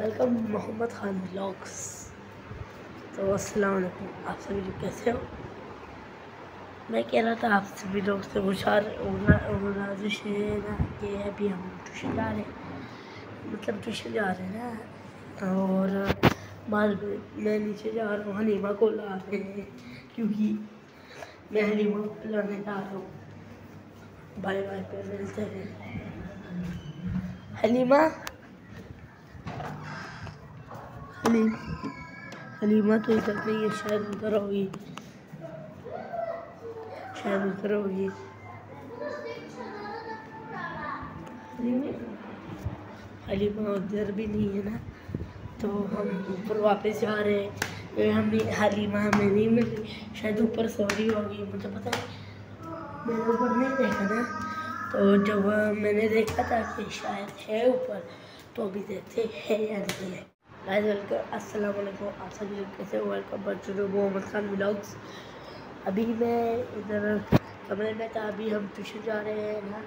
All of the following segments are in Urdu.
ویلکم محمد خان بلاگس تو السلام علیکم، آپ سبھی لوگ کیسے ہو؟ میں کہہ رہا تھا آپ سبھی لوگ سے ہوشار نازش ہے نا کہ ابھی ہم ٹیوشن جا رہے ہیں۔ مطلب ٹیوشن جا رہے ہیں نا۔ اور بعد میں نیچے جا رہا ہوں، حلیمہ کو لا رہے ہیں۔ کیونکہ میں حلیمہ کو لانے جا رہا ہوں۔ بھائی بھائی پہ ملتے ہیں۔ حلیمہ حلیم حلیمہ تو ادھر نہیں ہے شاید ادھر ہوگی. شاید ادھر ہوگی. حلیمہ ادھر بھی نہیں ہے نا، تو ہم اوپر واپس جا رہے ہیں. ہم حلیمہ ہمیں نہیں ملی. شاید اوپر سوری ہوگی، مجھے پتہ ہے میں نے اوپر نہیں دیکھا نا. تو جب میں نے دیکھا تھا کہ شاید ہے اوپر، تو ابھی دیکھتے ہے یا نہیں ہے. گائز ویلکم السلام علیکم آپ سبھی لوگ کیسے ہو welcome back to Mohammad Khan vlogs ابھی میں ادھر کمرے میں تھا ابھی ہم ٹیوشن جا رہے ہیں نا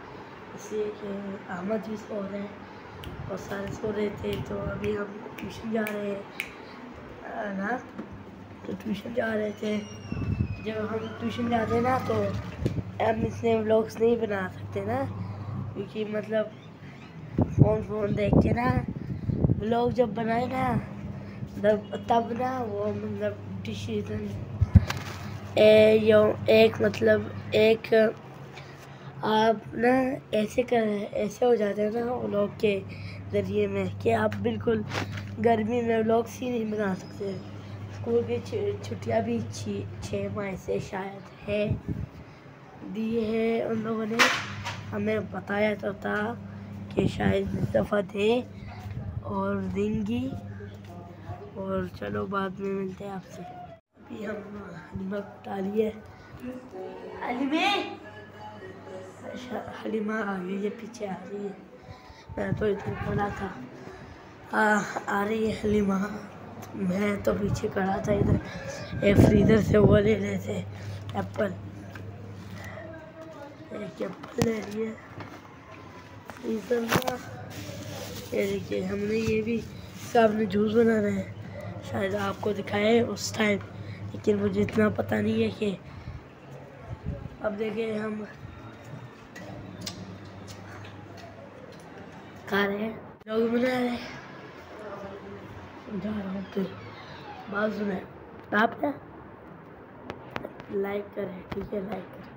اس لیے کہ احمد بھی سو رہے ہیں اور سارے سو رہے تھے تو ابھی ہم ٹیوشن جا رہے ہیں نا تو ٹیوشن جا رہے تھے جب ہم ٹیوشن جاتے ہیں نا تو ہم اس میں ولاگس نہیں بنا سکتے نا کیونکہ مطلب فون فون دیکھ کے نا لوگ جب بنائے نا مطلب تب نا وہ مطلب ڈیسیزن ایک مطلب ایک آپ نا ایسے کر، ایسے ہو جاتے ہیں نا وہ لوگ کے ذریعے میں کہ آپ بالکل گرمی میں لوگ سی نہیں بنا سکتے۔ اسکول کی چھٹیاں بھی چھ ماہ سے شاید ہے، دی ہے۔ ان لوگوں نے ہمیں بتایا تو تھا کہ شاید دفعہ دیں۔ اور دیں گی۔ اور چلو بعد میں ملتے ہیں آپ سے۔ ابھی ہم حلیمہ ڈالیے حلیمہ اچھا، حلیمہ آ گئی ہے، پیچھے آ رہی ہے۔ میں تو اتنا کھڑا تھا۔ آ رہی ہے حلیمہ۔ میں تو پیچھے کھڑا تھا ادھر۔ ایک فریزر سے وہ لے رہے تھے۔ ایپل۔ ایک ایپل لے رہی ہے فریزر میں یہ دیکھیے ہم نے یہ بھی صاحب نے جوس بنا رہے ہیں۔ شاید آپ کو دکھائے اس ٹائم، لیکن مجھے اتنا پتہ نہیں ہے کہ اب دیکھیں ہم کھا رہے ہیں۔ لوگ بنا رہے ہیں۔ جا رہا ہوں پھر بات سنیں۔ آپ نا لائک کریں، ٹھیک ہے، لائک کریں۔